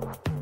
you